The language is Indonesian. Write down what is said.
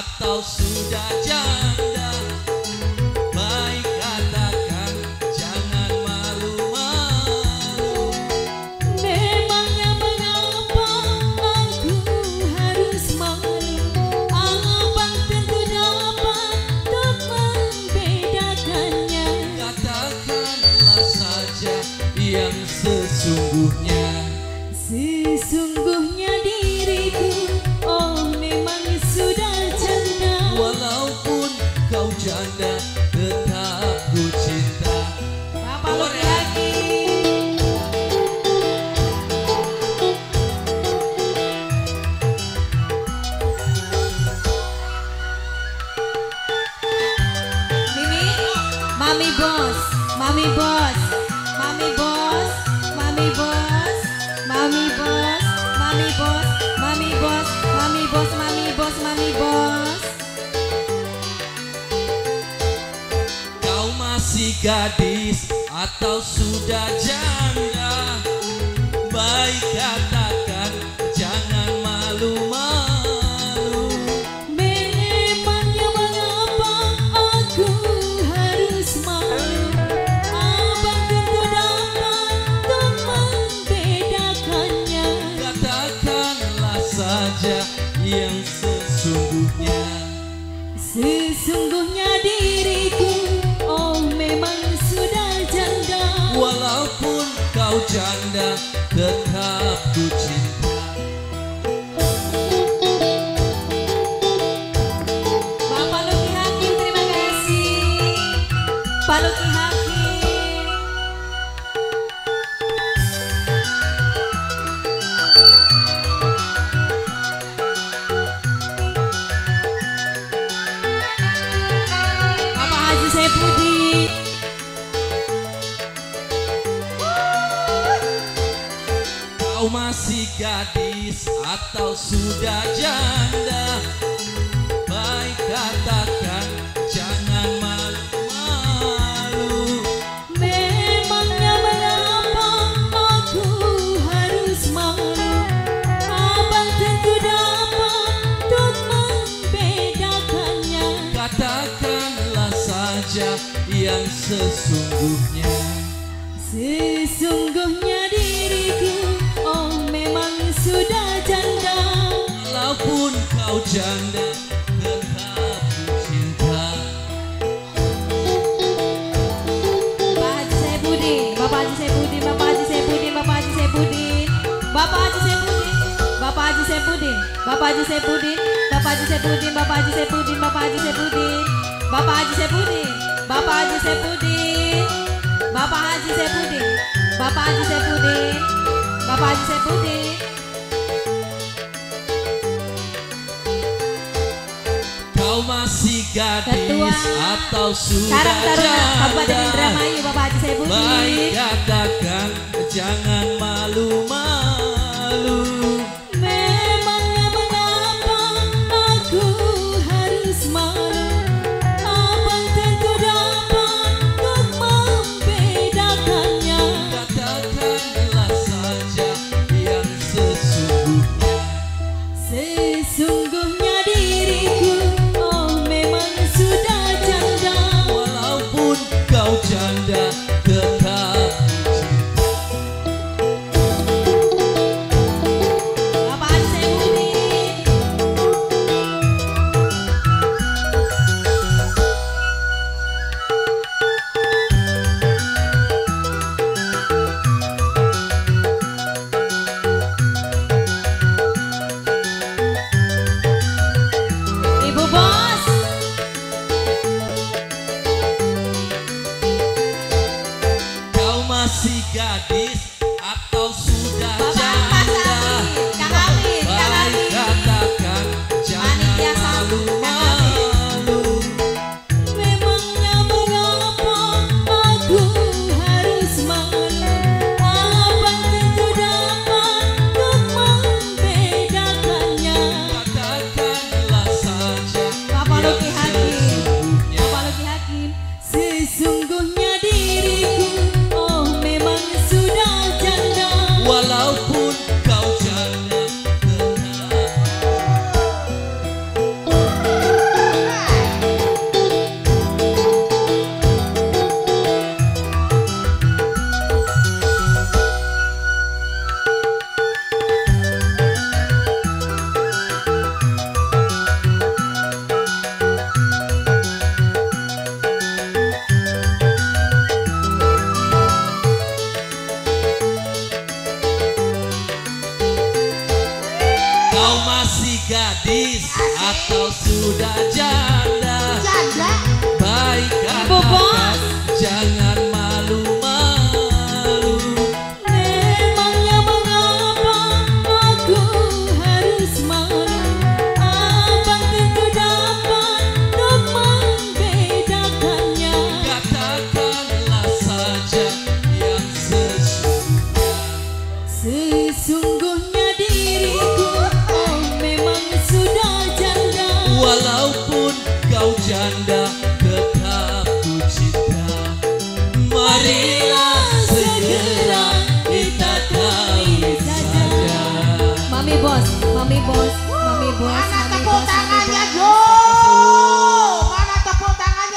atau sudah janda? Baik katakan jangan malu-malu. Memangnya mengapa aku harus malu? Abang tentu dapat tak membedakannya Katakanlah saja yang sesungguhnya. Sesungguhnya Mami Bos, Mami Bos, Mami Bos, Mami Bos, Mami Bos, Mami Bos, Mami Bos, Mami Bos, Mami Bos, Mami Bos. Kau masih gadis atau sudah janda Baik katakan sesungguhnya diriku Oh memang sudah janda. Walaupun kau janda tetap ku cinta. Bapak Luki Hakim terima kasih. Pak Luki gadis atau sudah janda? Baik katakan jangan malu-malu. Memangnya mengapa aku harus malu. Abang tentu dapat untuk membedakannya. Katakanlah saja yang sesungguhnya. Sesungguhnya Bapak Haji Saipudin Bapak Haji Saipudin Bapak Haji Saipudin Bapak Haji Bapak Haji Bapak Haji Bapak Haji Bapak Haji Bapak Haji gadis Ketua atau sudah Karang Taruna Kabupaten janda Indramayu Bapak Haji Baik Saipudin katakan jangan Yeah. Atau sudah janda Anak tepuk tangannya dong.